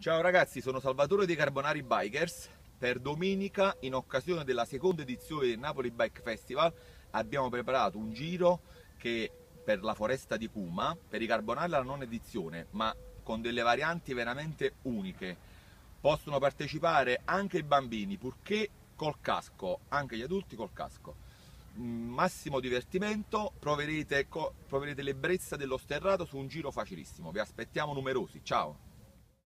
Ciao ragazzi, sono Salvatore dei Carbonari Bikers. Per domenica, in occasione della seconda edizione del Napoli Bike Festival, abbiamo preparato un giro che per la foresta di Puma, per i Carbonari la non edizione, ma con delle varianti veramente uniche. Possono partecipare anche i bambini, purché col casco, anche gli adulti col casco. Mm, massimo divertimento, proverete, proverete l'ebbrezza dello sterrato su un giro facilissimo. Vi aspettiamo numerosi, ciao!